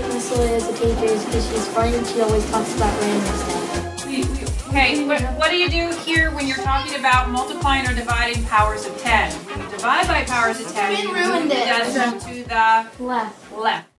like Miss Lilley as a teacher is because she's funny. she always talks about random stuff. Okay, what, what do you do here when you're talking about multiplying or dividing powers of 10? Divide by powers of 10, you ruined it. to the left. left.